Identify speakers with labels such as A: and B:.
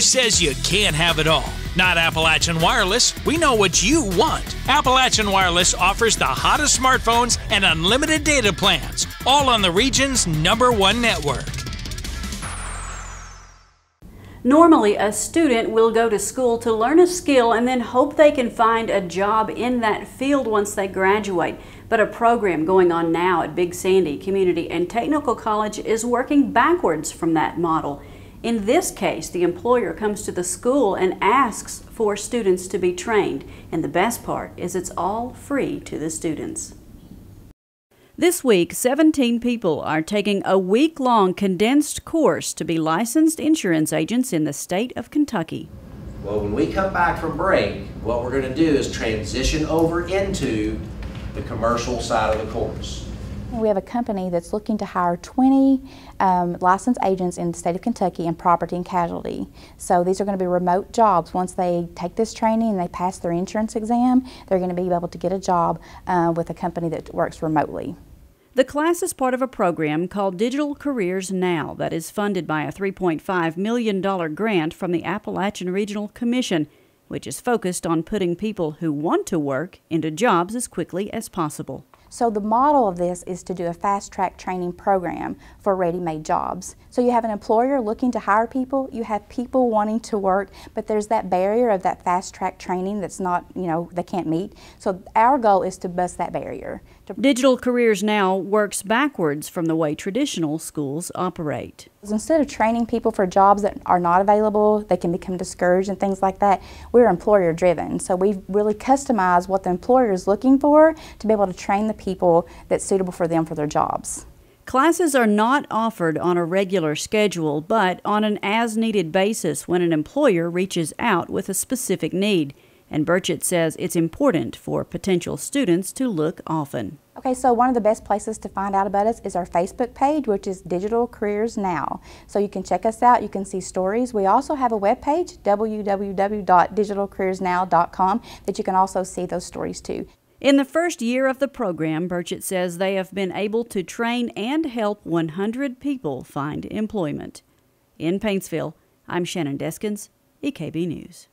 A: Says you can't have it all? Not Appalachian Wireless. We know what you want. Appalachian Wireless offers the hottest smartphones and unlimited data plans, all on the region's number one network.
B: Normally, a student will go to school to learn a skill and then hope they can find a job in that field once they graduate. But a program going on now at Big Sandy Community and Technical College is working backwards from that model. In this case, the employer comes to the school and asks for students to be trained. And the best part is it's all free to the students. This week, 17 people are taking a week long condensed course to be licensed insurance agents in the state of Kentucky.
C: Well, when we come back from break, what we're going to do is transition over into the commercial side of the course.
D: We have a company that's looking to hire 20 um, licensed agents in the state of Kentucky in property and casualty. So these are going to be remote jobs. Once they take this training and they pass their insurance exam, they're going to be able to get a job uh, with a company that works remotely.
B: The class is part of a program called Digital Careers Now that is funded by a $3.5 million grant from the Appalachian Regional Commission, which is focused on putting people who want to work into jobs as quickly as possible.
D: So the model of this is to do a fast track training program for ready-made jobs. So you have an employer looking to hire people, you have people wanting to work, but there's that barrier of that fast track training that's not, you know, they can't meet. So our goal is to bust that barrier.
B: Digital Careers Now works backwards from the way traditional schools operate.
D: Instead of training people for jobs that are not available, they can become discouraged and things like that, we're employer driven. So we've really customized what the employer is looking for to be able to train the people that's suitable for them for their jobs.
B: Classes are not offered on a regular schedule, but on an as needed basis when an employer reaches out with a specific need. And Burchett says it's important for potential students to look often.
D: Okay, so one of the best places to find out about us is our Facebook page, which is Digital Careers Now. So you can check us out, you can see stories. We also have a web page, www.digitalcareersnow.com, that you can also see those stories too.
B: In the first year of the program, Burchett says they have been able to train and help 100 people find employment. In Paintsville, I'm Shannon Deskins, EKB News.